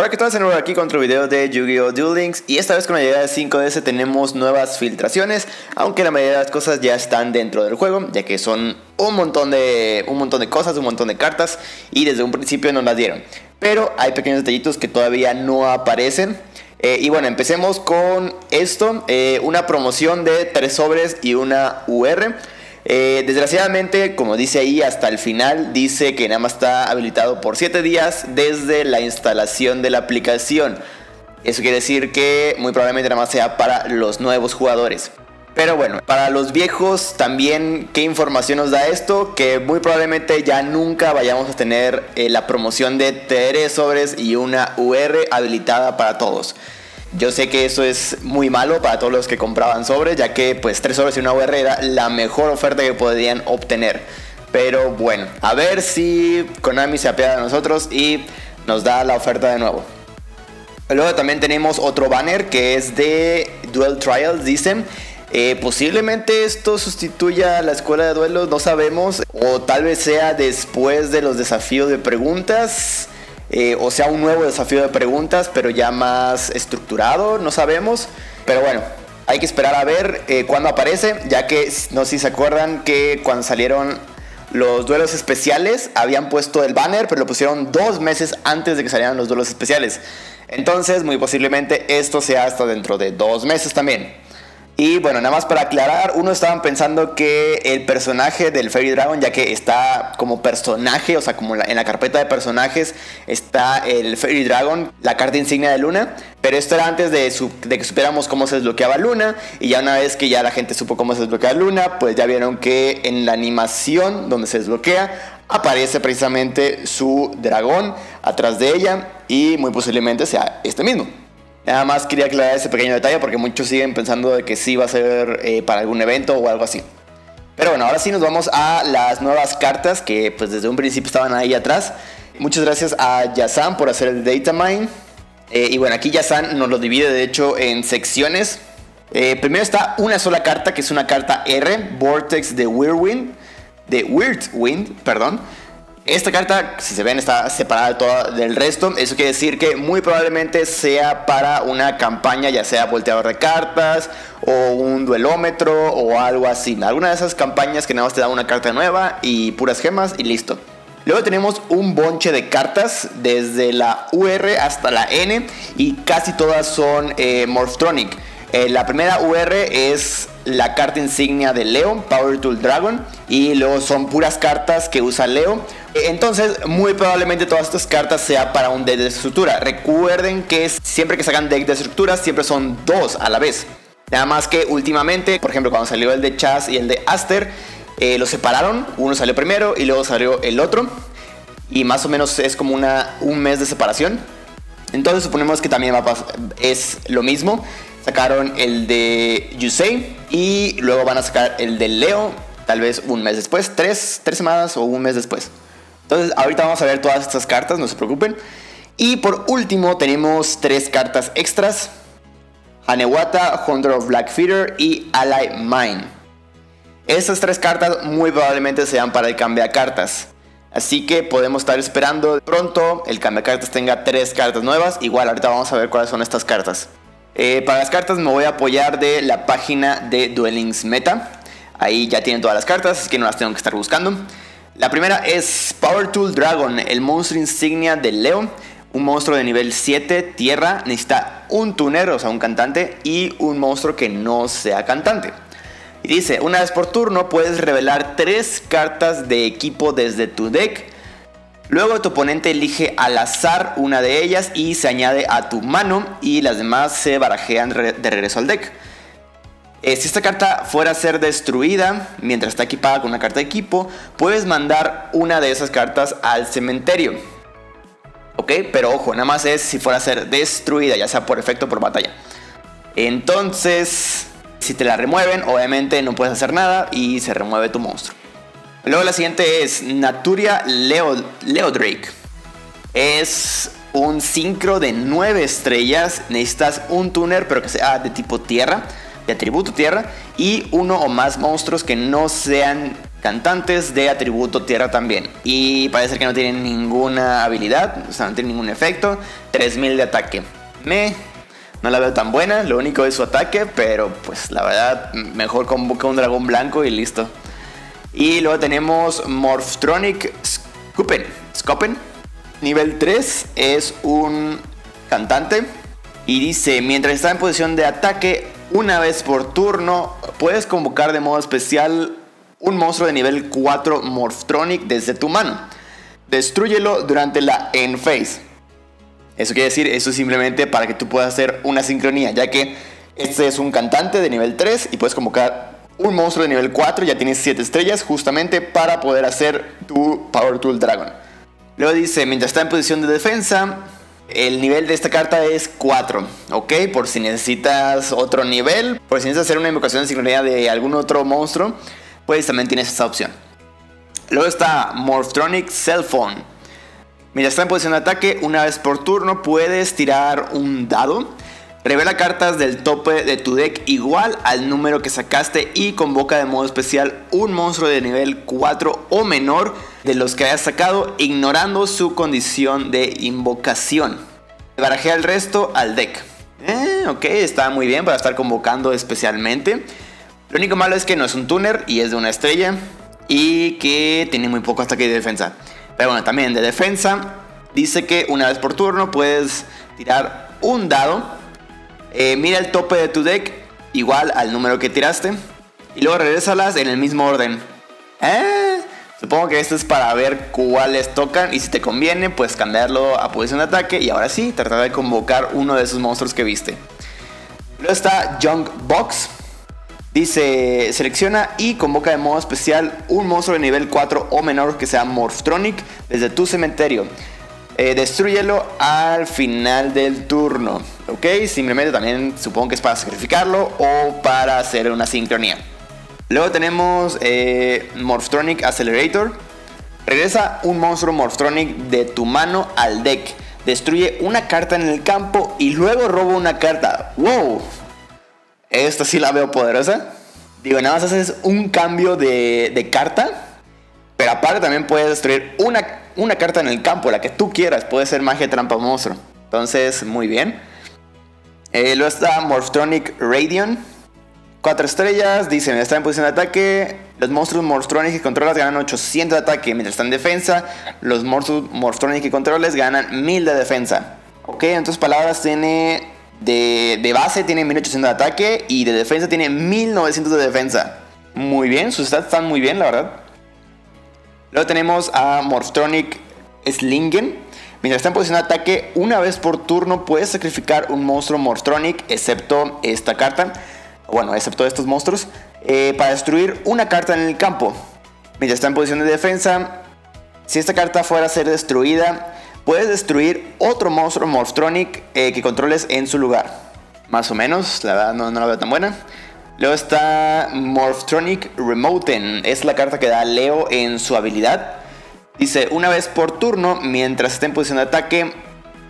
Hola, ¿qué tal? nuevo aquí con otro video de Yu-Gi-Oh! Duel Links y esta vez con la llegada de 5DS tenemos nuevas filtraciones, aunque la mayoría de las cosas ya están dentro del juego, ya que son un montón de, un montón de cosas, un montón de cartas y desde un principio nos las dieron. Pero hay pequeños detallitos que todavía no aparecen. Eh, y bueno, empecemos con esto, eh, una promoción de tres sobres y una UR. Eh, desgraciadamente, como dice ahí, hasta el final dice que nada más está habilitado por 7 días desde la instalación de la aplicación. Eso quiere decir que muy probablemente nada más sea para los nuevos jugadores. Pero bueno, para los viejos también, ¿qué información nos da esto? Que muy probablemente ya nunca vayamos a tener eh, la promoción de TR sobres y una UR habilitada para todos. Yo sé que eso es muy malo para todos los que compraban sobres, ya que pues 3 sobres y una UR era la mejor oferta que podrían obtener. Pero bueno, a ver si Konami se apiada de nosotros y nos da la oferta de nuevo. Luego también tenemos otro banner que es de Duel Trials, dicen. Eh, posiblemente esto sustituya a la escuela de duelos, no sabemos. O tal vez sea después de los desafíos de preguntas. Eh, o sea un nuevo desafío de preguntas, pero ya más estructurado, no sabemos. Pero bueno, hay que esperar a ver eh, cuándo aparece, ya que no sé si se acuerdan que cuando salieron los duelos especiales habían puesto el banner, pero lo pusieron dos meses antes de que salieran los duelos especiales. Entonces, muy posiblemente esto sea hasta dentro de dos meses también. Y bueno, nada más para aclarar, uno estaban pensando que el personaje del Fairy Dragon, ya que está como personaje, o sea, como en la carpeta de personajes está el Fairy Dragon, la carta insignia de Luna, pero esto era antes de, que supiéramos cómo se desbloqueaba Luna, y ya una vez que ya la gente supo cómo se desbloquea Luna, pues ya vieron que en la animación donde se desbloquea aparece precisamente su dragón atrás de ella, y muy posiblemente sea este mismo. Nada más quería aclarar ese pequeño detalle porque muchos siguen pensando de que sí va a ser eh, para algún evento o algo así. Pero bueno, ahora sí nos vamos a las nuevas cartas que pues desde un principio estaban ahí atrás. Muchas gracias a Yasan por hacer el data mine. Eh, y bueno, aquí Yasan nos lo divide de hecho en secciones. Eh, primero está una sola carta que es una carta R, Vortex de Weirdwind, de Weirdwind, perdón. Esta carta, si se ven, está separada del resto. Eso quiere decir que muy probablemente sea para una campaña, ya sea volteador de cartas o un duelómetro o algo así. Alguna de esas campañas que nada más te da una carta nueva y puras gemas y listo. Luego tenemos un bonche de cartas desde la UR hasta la N y casi todas son eh, Morphtronic. Eh, la primera UR es la carta insignia de Leo, Power Tool Dragon, y luego son puras cartas que usa Leo. Entonces, muy probablemente todas estas cartas sea para un deck de estructura. Recuerden que siempre que sacan deck de estructura, siempre son dos a la vez. Nada más que últimamente, por ejemplo, cuando salió el de Chaz y el de Aster, eh, los separaron. Uno salió primero y luego salió el otro. Y más o menos es como una, un mes de separación. Entonces suponemos que también va es lo mismo. Sacaron el de Yusei y luego van a sacar el de Leo, tal vez un mes después, tres, tres semanas o un mes después. Entonces ahorita vamos a ver todas estas cartas, no se preocupen. Y por último tenemos tres cartas extras. Hanewata, Hunter of Black Feeder y Ally Mine. Estas tres cartas muy probablemente sean para el cambio de cartas. Así que podemos estar esperando pronto el cambio cartas tenga tres cartas nuevas. Igual ahorita vamos a ver cuáles son estas cartas. Eh, para las cartas me voy a apoyar de la página de Duelings Meta. Ahí ya tienen todas las cartas, así que no las tengo que estar buscando. La primera es Power Tool Dragon, el monstruo insignia de Leo. Un monstruo de nivel 7, tierra, necesita un tuner, o sea, un cantante, y un monstruo que no sea cantante. Y dice, una vez por turno puedes revelar tres cartas de equipo desde tu deck Luego tu oponente elige al azar una de ellas y se añade a tu mano y las demás se barajean de regreso al deck. Eh, si esta carta fuera a ser destruida mientras está equipada con una carta de equipo, puedes mandar una de esas cartas al cementerio. ¿Ok? Pero ojo, nada más es si fuera a ser destruida, ya sea por efecto o por batalla. Entonces, si te la remueven, obviamente no puedes hacer nada y se remueve tu monstruo. Luego la siguiente es Naturia Leo, Leodrake. Es un sincro de 9 estrellas. Necesitas un tuner, pero que sea de tipo tierra, de atributo tierra, y uno o más monstruos que no sean cantantes de atributo tierra también. Y parece que no tienen ninguna habilidad, o sea, no tienen ningún efecto. 3000 de ataque. Me. No la veo tan buena, lo único es su ataque, pero pues la verdad, mejor convoca un dragón blanco y listo. Y luego tenemos Morphtronic Scopen. Scopen. Nivel 3 es un cantante. Y dice, mientras está en posición de ataque, una vez por turno, puedes convocar de modo especial un monstruo de nivel 4 Morphtronic desde tu mano. Destruyelo durante la end phase. Eso quiere decir, eso es simplemente para que tú puedas hacer una sincronía, ya que este es un cantante de nivel 3 y puedes convocar un monstruo de nivel 4, ya tienes 7 estrellas justamente para poder hacer tu Power Tool Dragon. Luego dice, mientras está en posición de defensa, el nivel de esta carta es 4, ¿ok? Por si necesitas otro nivel, por si necesitas hacer una invocación de sincronía de algún otro monstruo, pues también tienes esta opción. Luego está Morphtronic Cell Phone. Mientras está en posición de ataque, una vez por turno puedes tirar un dado. Revela cartas del tope de tu deck igual al número que sacaste y convoca de modo especial un monstruo de nivel 4 o menor de los que hayas sacado, ignorando su condición de invocación. Barajea el resto al deck. Eh, ok, está muy bien para estar convocando especialmente. Lo único malo es que no es un tuner y es de una estrella y que tiene muy poco ataque de defensa. Pero bueno, también de defensa dice que una vez por turno puedes tirar un dado. Eh, mira el tope de tu deck igual al número que tiraste y luego regresalas en el mismo orden. Eh, supongo que esto es para ver cuáles tocan y si te conviene, pues cambiarlo a posición de ataque y ahora sí, tratar de convocar uno de esos monstruos que viste. Luego está Junk Box. Dice, selecciona y convoca de modo especial un monstruo de nivel 4 o menor que sea Morphtronic desde tu cementerio. Eh, destruyelo al final del turno. Ok, simplemente también supongo que es para sacrificarlo o para hacer una sincronía. Luego tenemos eh, Morphtronic Accelerator. Regresa un monstruo Morphtronic de tu mano al deck. Destruye una carta en el campo y luego roba una carta. ¡Wow! Esta sí la veo poderosa. Digo, nada más haces un cambio de, carta. Pero aparte también puedes destruir una, una, carta en el campo, la que tú quieras. Puede ser magia, trampa o monstruo. Entonces, muy bien. Eh, luego está Morphtronic Radion. Cuatro estrellas. Dicen, está en posición de ataque. Los monstruos Morphtronic que controlas ganan 800 de ataque. Mientras están en defensa, los monstruos Morphtronic que controles ganan 1000 de defensa. Ok, en otras palabras, tiene de, base tiene 1800 de ataque y de defensa tiene 1900 de defensa. Muy bien, sus stats están muy bien, la verdad. Luego tenemos a Morphtronic Slingen. Mientras está en posición de ataque, una vez por turno puedes sacrificar un monstruo Morphtronic, excepto esta carta, bueno, excepto estos monstruos, eh, para destruir una carta en el campo. Mientras está en posición de defensa, si esta carta fuera a ser destruida, puedes destruir otro monstruo Morphtronic eh, que controles en su lugar. Más o menos, la verdad no, la veo tan buena. Luego está Morphtronic Remoten, es la carta que da Leo en su habilidad. Dice, una vez por turno, mientras esté en posición de ataque,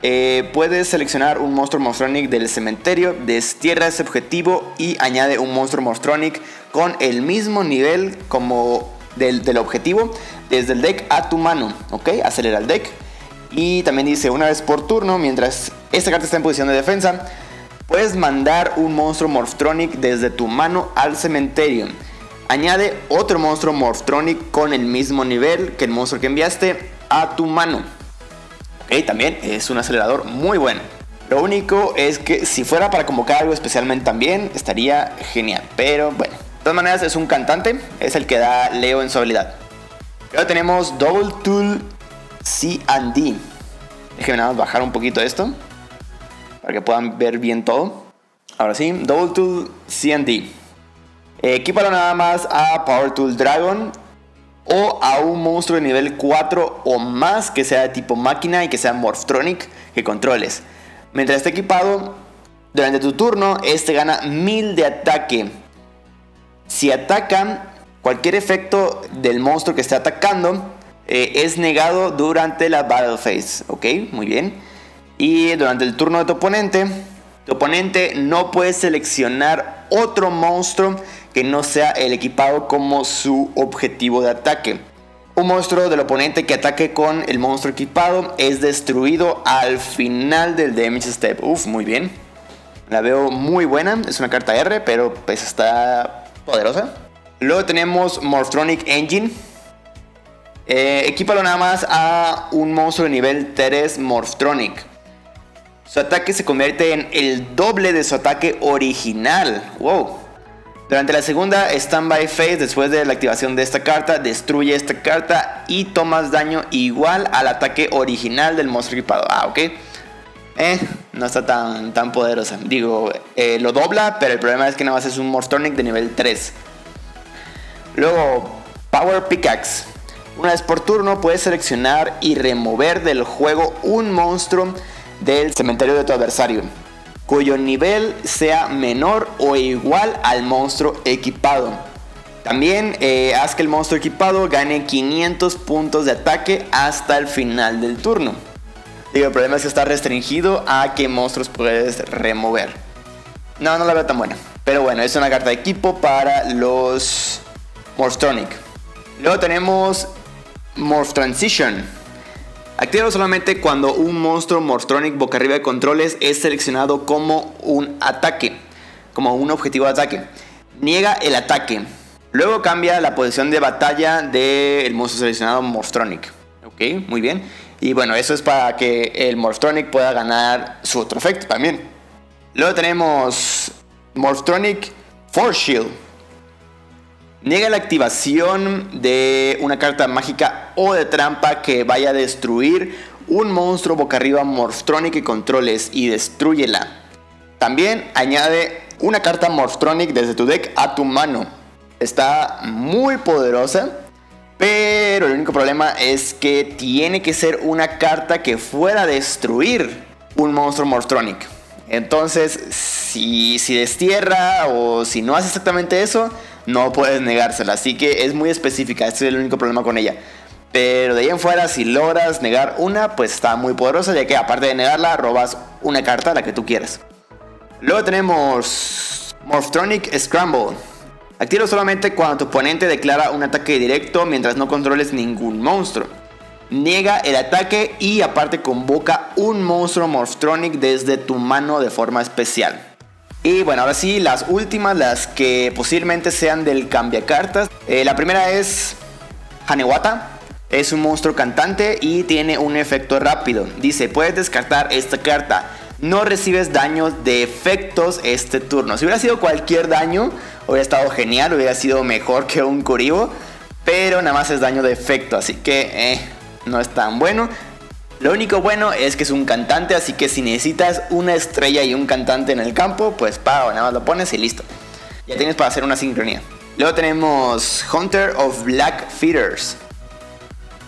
eh, puedes seleccionar un monstruo Morphtronic del cementerio, destierra ese objetivo y añade un monstruo Morphtronic con el mismo nivel como del, del objetivo desde el deck a tu mano. ¿Ok? Acelera el deck. Y también dice, una vez por turno, mientras esta carta está en posición de defensa, puedes mandar un monstruo Morphtronic desde tu mano al cementerio. Añade otro monstruo Morphtronic con el mismo nivel que el monstruo que enviaste a tu mano. Ok, también es un acelerador muy bueno. Lo único es que si fuera para convocar algo especialmente también, estaría genial. Pero bueno, de todas maneras es un cantante, es el que da Leo en su habilidad. Luego tenemos Double Tool C&D. Déjenme nada más bajar un poquito esto para que puedan ver bien todo. Ahora sí, Double Tool C&D. Equípalo nada más a Power Tool Dragon o a un monstruo de nivel 4 o más que sea de tipo máquina y que sea Morphtronic que controles. Mientras esté equipado, durante tu turno, este gana 1000 de ataque. Si atacan, cualquier efecto del monstruo que esté atacando eh, es negado durante la Battle Phase. Ok, muy bien. Y durante el turno de tu oponente, Tu oponente no puede seleccionar otro monstruo que no sea el equipado como su objetivo de ataque. Un monstruo del oponente que ataque con el monstruo equipado es destruido al final del damage step. Uf, muy bien. La veo muy buena. Es una carta R, pero pues está poderosa. Luego tenemos Morphronic Engine. Eh, equípalo nada más a un monstruo de nivel 3 Morphronic. Su ataque se convierte en el doble de su ataque original. Wow. Durante la segunda Standby Phase, después de la activación de esta carta, destruye esta carta y tomas daño igual al ataque original del monstruo equipado. Ah, ok. Eh, no está tan, tan poderosa. Digo, eh, lo dobla, pero el problema es que nada más es un Morstronic de nivel 3. Luego, Power Pickaxe. Una vez por turno puedes seleccionar y remover del juego un monstruo del cementerio de tu adversario cuyo nivel sea menor o igual al monstruo equipado. También eh, haz que el monstruo equipado gane 500 puntos de ataque hasta el final del turno. El problema es que está restringido a qué monstruos puedes remover. No, no la veo tan buena. Pero bueno, es una carta de equipo para los Morph Luego tenemos Morph Transition. Activa solamente cuando un monstruo Morstronic boca arriba de controles es seleccionado como un ataque, como un objetivo de ataque. Niega el ataque. Luego cambia la posición de batalla del monstruo seleccionado Morstronic. Ok, muy bien. Y bueno, eso es para que el Morstronic pueda ganar su otro efecto también. Luego tenemos Morstronic Force Shield. Niega la activación de una carta mágica o de trampa que vaya a destruir un monstruo boca arriba Morphtronic que controles y destruyela. También añade una carta Morphtronic desde tu deck a tu mano. Está muy poderosa, pero el único problema es que tiene que ser una carta que fuera a destruir un monstruo Morphtronic. Entonces, si, si destierra o si no hace exactamente eso, no puedes negársela. Así que es muy específica, este es el único problema con ella. Pero de ahí en fuera, si logras negar una, pues está muy poderosa, ya que aparte de negarla, robas una carta, la que tú quieras. Luego tenemos Morphtronic Scramble. Activa solamente cuando tu oponente declara un ataque directo mientras no controles ningún monstruo. Niega el ataque y aparte convoca un monstruo Morphtronic desde tu mano de forma especial. Y bueno, ahora sí, las últimas, las que posiblemente sean del cambiacartas. Eh, la primera es Hanewata. Es un monstruo cantante y tiene un efecto rápido. Dice, puedes descartar esta carta. No recibes daños de efectos este turno. Si hubiera sido cualquier daño, hubiera estado genial, hubiera sido mejor que un Kuribo. Pero nada más es daño de efecto, así que eh, no es tan bueno. Lo único bueno es que es un cantante, así que si necesitas una estrella y un cantante en el campo, pues pago, nada más lo pones y listo. Ya tienes para hacer una sincronía. Luego tenemos Hunter of Black Feeders.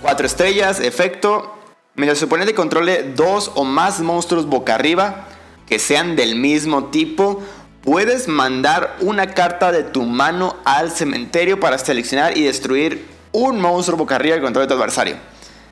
Cuatro estrellas, efecto. Mientras su oponente controle dos o más monstruos boca arriba que sean del mismo tipo, puedes mandar una carta de tu mano al cementerio para seleccionar y destruir un monstruo boca arriba que controle tu adversario.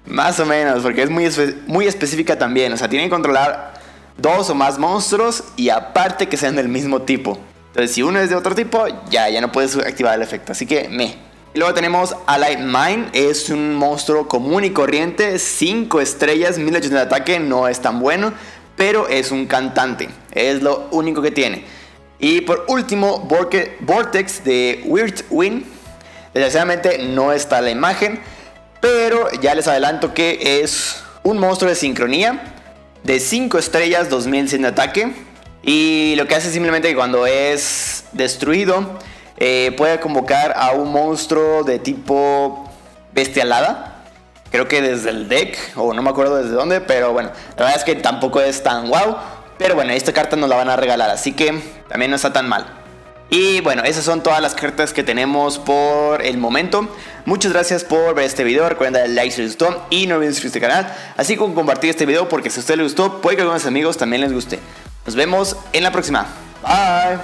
Más o menos, porque es muy, muy específica también. O sea, tiene que controlar dos o más monstruos y aparte que sean del mismo tipo. Entonces, si uno es de otro tipo, ya, ya no puedes activar el efecto. Así que me. Y luego tenemos Allied Mine, es un monstruo común y corriente, 5 estrellas, 1800 de ataque, no es tan bueno, pero es un cantante, es lo único que tiene. Y por último, Vortex de Weird Wind, desgraciadamente no está la imagen, pero ya les adelanto que es un monstruo de sincronía de 5 estrellas, 2100 de ataque. Y lo que hace simplemente que cuando es destruido, eh, puede convocar a un monstruo de tipo bestialada. Creo que desde el deck, o no me acuerdo desde dónde, pero bueno, la verdad es que tampoco es tan wow. Pero bueno, esta carta nos la van a regalar, así que también no está tan mal. Y bueno, esas son todas las cartas que tenemos por el momento. Muchas gracias por ver este video. Recuerden darle like si les gustó y no olviden suscribirse al canal. Así como compartir este video porque si a usted le gustó, puede que a algunos amigos también les guste. Nos vemos en la próxima. Bye.